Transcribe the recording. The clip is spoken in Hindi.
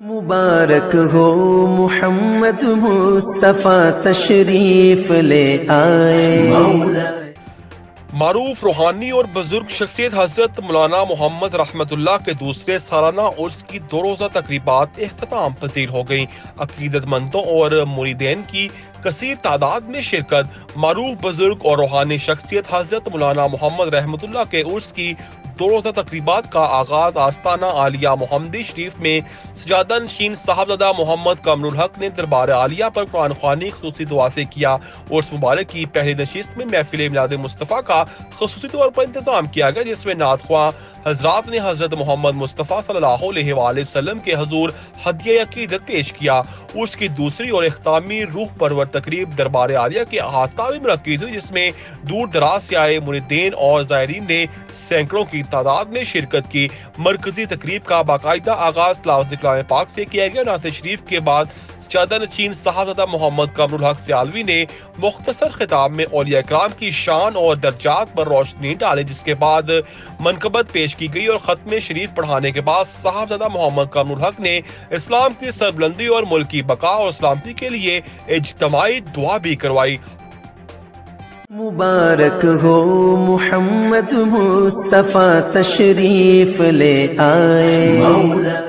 मुबारक हो मोहम्मद मुस्तफ़ा तशरीफ़ ले आए। मारूफ, रूहानी और बुज़ुर्ग शख्सियत हज़रत मौलाना मोहम्मद रहमतुल्लाह के दूसरे सालाना उर्स की दो रोज़ा तकरीबा अख्ताम पजीर हो गई। अकीदतमंदों और मुरीदेन की कसर तादाद में शिरकत, मरूफ, बुज़ुर्ग और रूहानी शख्सियत हज़रत मौलाना मोहम्मद रहमतुल्लाह के उर्स की दो रोज़ा तकरीबा का आगाज़ आस्ताना आलिया मोहम्मदी शरीफ में सजादन शीन साहबजादा मोहम्मद कमरुल हक ने दरबार आलिया पर कुरान खानी खसूसी दुआ से किया। उर्स मुबारक की पहली नशिस्त में महफिल मिलाद मुस्तफ़ा का खसूसी तौर पर इंतज़ाम किया गया जिसमें नात ख्वा हजरात ने हज़रत मोहम्मद मुस्तफ़ा वसल्लम के हजूर हदिया अकीदत पेश किया उसकी दूसरी और अख्तामी रूह परवर तकरीब दरबार आलिया के अहाता में मुनद हुई जिसमें दूर दराज से आए मुरीदीन और ज़ायरीन ने सैकड़ों की तादाद में शिरकत की मरकजी तकरीब का बाकायदा आगाज़ कलाम पाक से किया गया नात शरीफ के बाद चादर चीन साहबजादा मोहम्मद कमरुल हक सियालवी ने मुख्तसर खिताब में ओलिया कराम की शान और दर्जात पर रोशनी डाली, जिसके बाद मनकबत पेश की गई और ख़त्म शरीफ पढ़ाने के बाद साहबजादा मोहम्मद कमरुल हक ने इस्लाम की सरबुलंदी और मुल्क की बका और सलामती के लिए इजतमाही दुआ भी करवाई। मुबारक हो मोहम्मद मुस्तफ़ा तशरीफ़ ले आए।